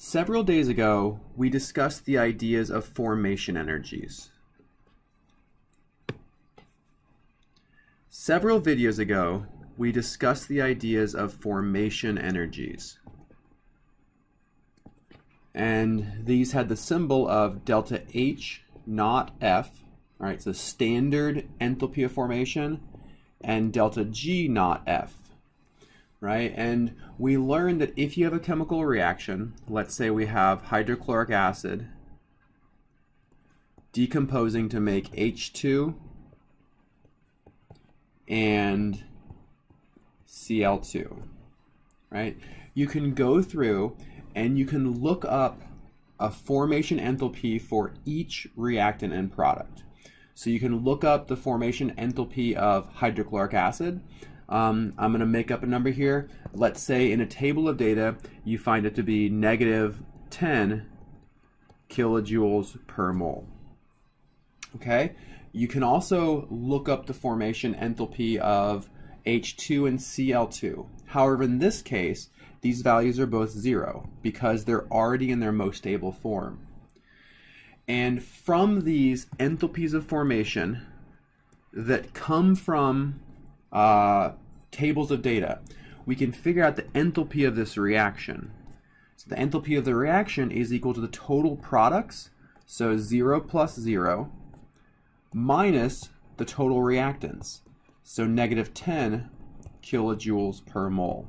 Several days ago, we discussed the ideas of formation energies. Several videos ago, we discussed the ideas of formation energies. And these had the symbol of delta H naught F, all right, so standard enthalpy of formation, and delta G naught F, right? And we learned that if you have a chemical reaction, let's say we have hydrochloric acid decomposing to make H2 and Cl2, right? You can go through and you can look up a formation enthalpy for each reactant and product. So you can look up the formation enthalpy of hydrochloric acid, um, I'm going to make up a number here. Let's say in a table of data, you find it to be negative 10 kilojoules per mole. Okay, you can also look up the formation enthalpy of H2 and Cl2. However, in this case, these values are both zero because they're already in their most stable form. And from these enthalpies of formation that come from uh, tables of data, we can figure out the enthalpy of this reaction. So the enthalpy of the reaction is equal to the total products, so 0 plus 0, minus the total reactants, so negative 10 kilojoules per mole.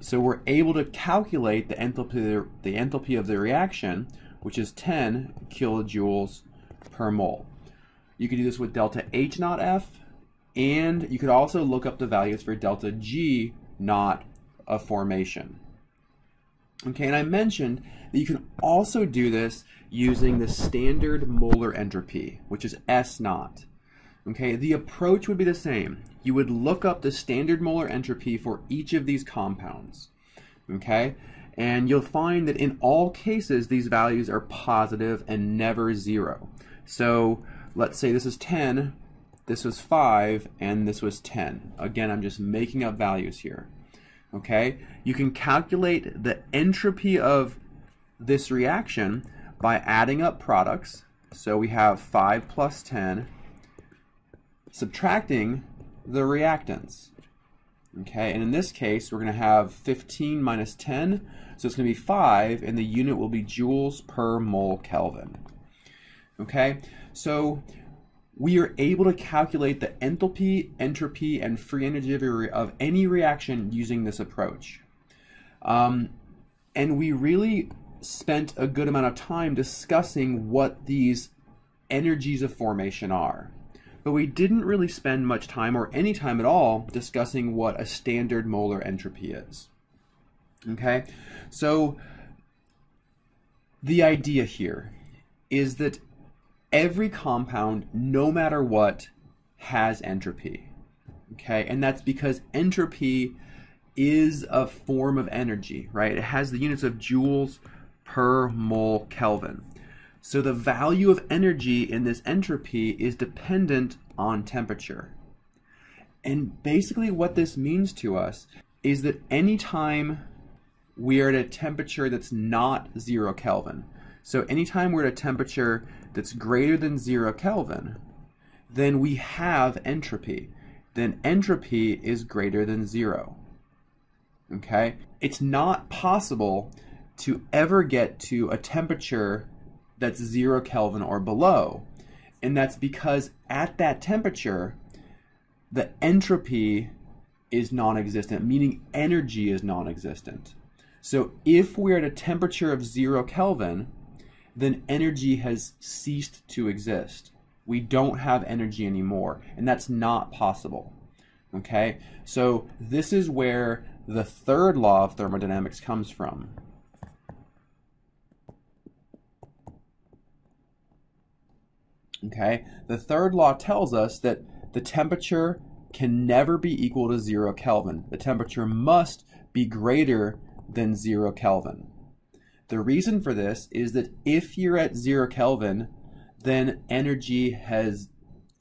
So we're able to calculate the enthalpy, the enthalpy of the reaction, which is 10 kilojoules per mole. You can do this with delta H naught F, and you could also look up the values for delta G naught of formation. Okay, and I mentioned that you can also do this using the standard molar entropy, which is S naught. Okay, the approach would be the same. You would look up the standard molar entropy for each of these compounds. Okay, and you'll find that in all cases these values are positive and never zero. So let's say this is 10 this was 5, and this was 10. Again, I'm just making up values here. Okay, you can calculate the entropy of this reaction by adding up products. So we have 5 plus 10, subtracting the reactants. Okay, and in this case, we're going to have 15 minus 10, so it's going to be 5, and the unit will be joules per mole Kelvin. Okay, so we are able to calculate the enthalpy, entropy, and free energy of any reaction using this approach. Um, and we really spent a good amount of time discussing what these energies of formation are. But we didn't really spend much time or any time at all discussing what a standard molar entropy is. Okay, so the idea here is that every compound, no matter what, has entropy. Okay, and that's because entropy is a form of energy, right? It has the units of joules per mole Kelvin. So the value of energy in this entropy is dependent on temperature. And basically what this means to us is that anytime we are at a temperature that's not zero Kelvin, so anytime we're at a temperature that's greater than zero Kelvin, then we have entropy. Then entropy is greater than zero. Okay? It's not possible to ever get to a temperature that's zero Kelvin or below. And that's because at that temperature, the entropy is non-existent, meaning energy is non-existent. So if we're at a temperature of zero Kelvin, then energy has ceased to exist. We don't have energy anymore, and that's not possible. Okay, so this is where the third law of thermodynamics comes from. Okay, the third law tells us that the temperature can never be equal to zero Kelvin. The temperature must be greater than zero Kelvin. The reason for this is that if you're at zero Kelvin, then energy has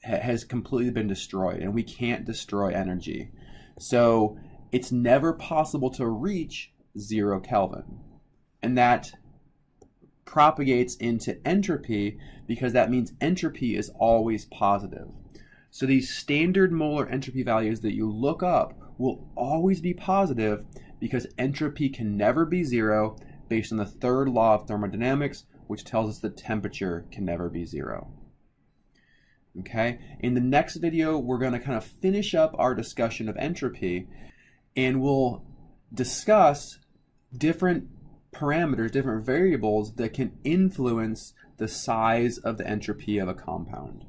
has completely been destroyed and we can't destroy energy. So it's never possible to reach zero Kelvin. And that propagates into entropy because that means entropy is always positive. So these standard molar entropy values that you look up will always be positive because entropy can never be zero based on the third law of thermodynamics, which tells us that temperature can never be zero. Okay, in the next video, we're going to kind of finish up our discussion of entropy and we'll discuss different parameters, different variables that can influence the size of the entropy of a compound.